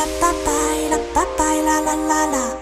la pa pa la pa pa la la la la.